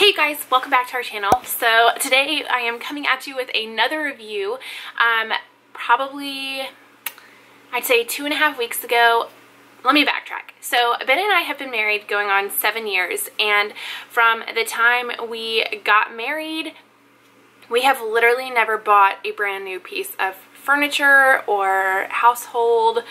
Hey guys, welcome back to our channel. So today I am coming at you with another review. Um, probably, I'd say two and a half weeks ago, let me backtrack. So Ben and I have been married going on seven years and from the time we got married, we have literally never bought a brand new piece of furniture or household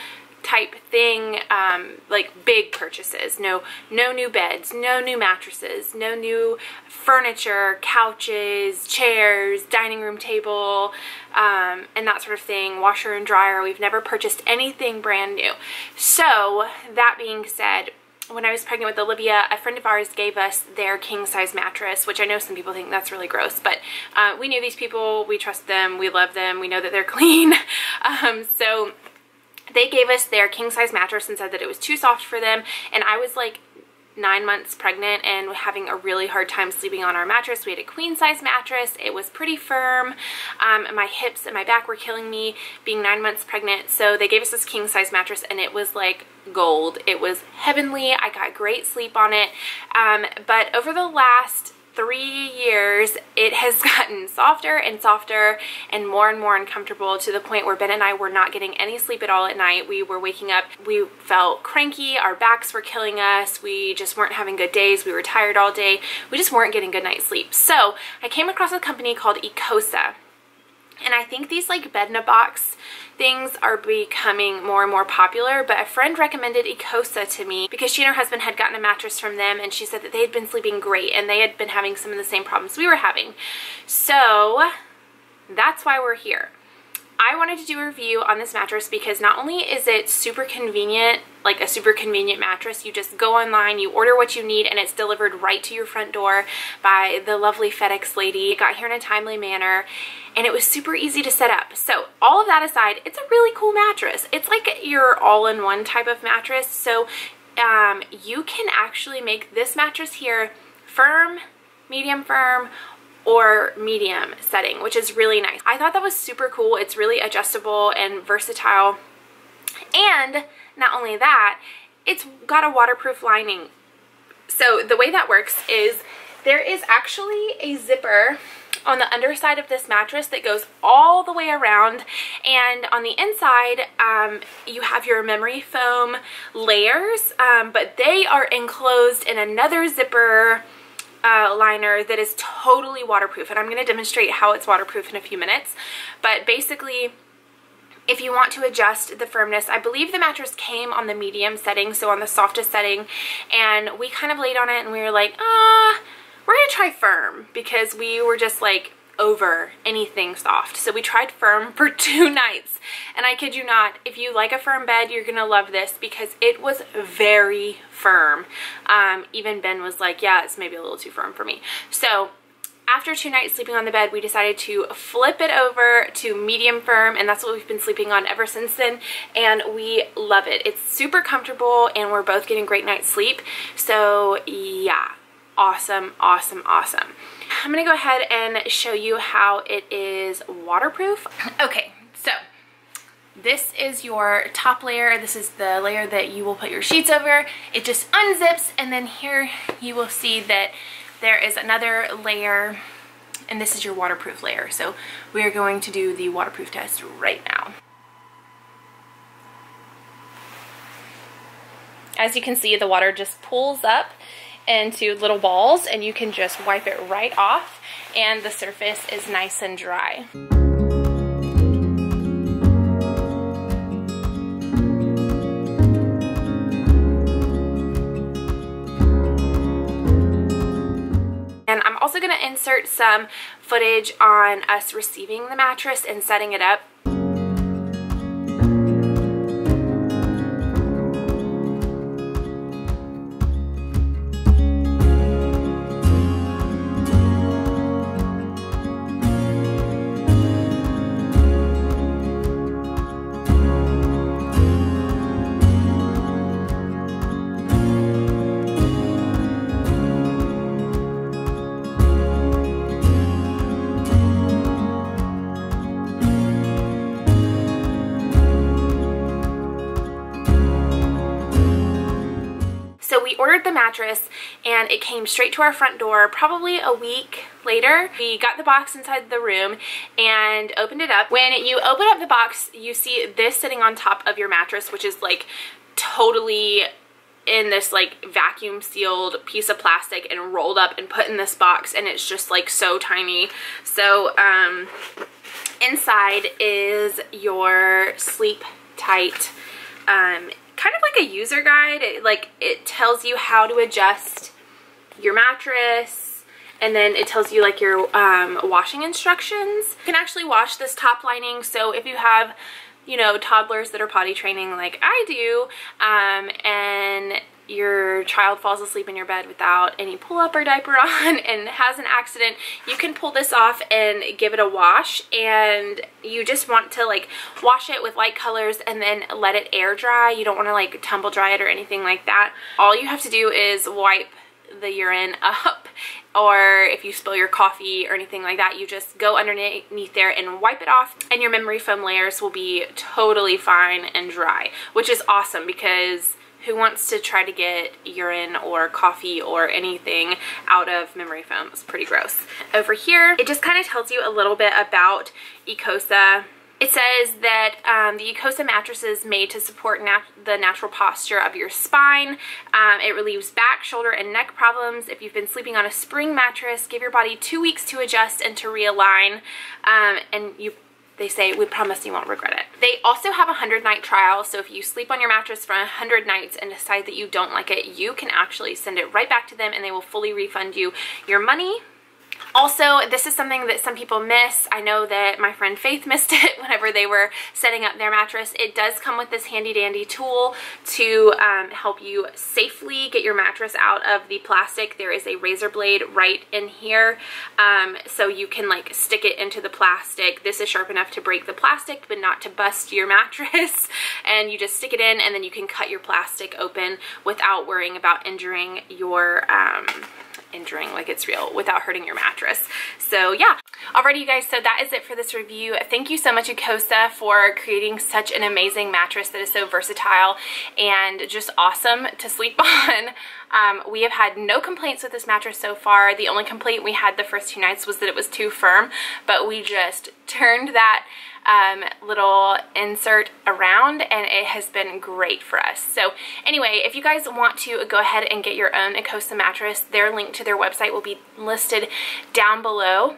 type thing, um, like big purchases. No, no new beds, no new mattresses, no new furniture, couches, chairs, dining room table, um, and that sort of thing, washer and dryer. We've never purchased anything brand new. So that being said, when I was pregnant with Olivia, a friend of ours gave us their king size mattress, which I know some people think that's really gross, but uh, we knew these people, we trust them, we love them, we know that they're clean. um, so they gave us their king size mattress and said that it was too soft for them and I was like nine months pregnant and having a really hard time sleeping on our mattress. We had a queen size mattress. It was pretty firm. Um, my hips and my back were killing me being nine months pregnant. So they gave us this king size mattress and it was like gold. It was heavenly. I got great sleep on it. Um, but over the last three years, it has gotten softer and softer and more and more uncomfortable to the point where Ben and I were not getting any sleep at all at night. We were waking up, we felt cranky, our backs were killing us, we just weren't having good days, we were tired all day, we just weren't getting good night's sleep. So I came across a company called Ecosa. And I think these like bed in a box things are becoming more and more popular, but a friend recommended Ecosa to me because she and her husband had gotten a mattress from them and she said that they had been sleeping great and they had been having some of the same problems we were having. So that's why we're here. I wanted to do a review on this mattress because not only is it super convenient, like a super convenient mattress, you just go online, you order what you need, and it's delivered right to your front door by the lovely FedEx lady. It got here in a timely manner, and it was super easy to set up. So all of that aside, it's a really cool mattress. It's like your all-in-one type of mattress, so um, you can actually make this mattress here firm, medium firm, or medium setting, which is really nice. I thought that was super cool. It's really adjustable and versatile. And not only that, it's got a waterproof lining. So the way that works is there is actually a zipper on the underside of this mattress that goes all the way around and on the inside um, you have your memory foam layers um, but they are enclosed in another zipper uh, liner that is totally waterproof and I'm going to demonstrate how it's waterproof in a few minutes. But basically if you want to adjust the firmness, I believe the mattress came on the medium setting, so on the softest setting, and we kind of laid on it and we were like, ah, we're gonna try firm because we were just like over anything soft. So we tried firm for two nights. And I kid you not, if you like a firm bed, you're gonna love this because it was very firm. Um, even Ben was like, yeah, it's maybe a little too firm for me. So after two nights sleeping on the bed, we decided to flip it over to medium firm, and that's what we've been sleeping on ever since then, and we love it. It's super comfortable, and we're both getting great night's sleep, so yeah, awesome, awesome, awesome. I'm gonna go ahead and show you how it is waterproof. okay, so this is your top layer. This is the layer that you will put your sheets over. It just unzips and then here you will see that there is another layer and this is your waterproof layer. So we are going to do the waterproof test right now. As you can see, the water just pulls up into little balls and you can just wipe it right off and the surface is nice and dry. And I'm also going to insert some footage on us receiving the mattress and setting it up we ordered the mattress and it came straight to our front door probably a week later. We got the box inside the room and opened it up. When you open up the box, you see this sitting on top of your mattress, which is like totally in this like vacuum sealed piece of plastic and rolled up and put in this box and it's just like so tiny. So um, inside is your sleep tight um, kind of like a user guide. It, like it tells you how to adjust your mattress and then it tells you like your um, washing instructions. You can actually wash this top lining so if you have you know toddlers that are potty training like I do um, and your child falls asleep in your bed without any pull-up or diaper on and has an accident, you can pull this off and give it a wash and you just want to like wash it with light colors and then let it air dry. You don't want to like tumble dry it or anything like that. All you have to do is wipe the urine up or if you spill your coffee or anything like that, you just go underneath there and wipe it off and your memory foam layers will be totally fine and dry, which is awesome because who wants to try to get urine or coffee or anything out of memory foam. It's pretty gross. Over here, it just kind of tells you a little bit about Ecosa. It says that um, the Ecosa mattress is made to support nat the natural posture of your spine. Um, it relieves back, shoulder, and neck problems. If you've been sleeping on a spring mattress, give your body two weeks to adjust and to realign. Um, and you they say, we promise you won't regret it. They also have a 100 night trial, so if you sleep on your mattress for 100 nights and decide that you don't like it, you can actually send it right back to them and they will fully refund you your money also, this is something that some people miss. I know that my friend Faith missed it whenever they were setting up their mattress. It does come with this handy dandy tool to um, help you safely get your mattress out of the plastic. There is a razor blade right in here um, so you can like stick it into the plastic. This is sharp enough to break the plastic but not to bust your mattress and you just stick it in and then you can cut your plastic open without worrying about injuring your um, injuring like it's real without hurting your mattress. So yeah. Alrighty you guys, so that is it for this review. Thank you so much Ecosa for creating such an amazing mattress that is so versatile and just awesome to sleep on. Um, we have had no complaints with this mattress so far. The only complaint we had the first two nights was that it was too firm, but we just turned that um, little insert around and it has been great for us. So anyway, if you guys want to go ahead and get your own Ecosa mattress, their link to their website will be listed down below.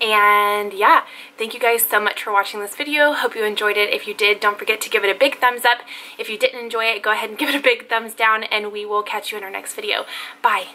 And yeah, thank you guys so much for watching this video. Hope you enjoyed it. If you did, don't forget to give it a big thumbs up. If you didn't enjoy it, go ahead and give it a big thumbs down and we will catch you in our next video. Bye.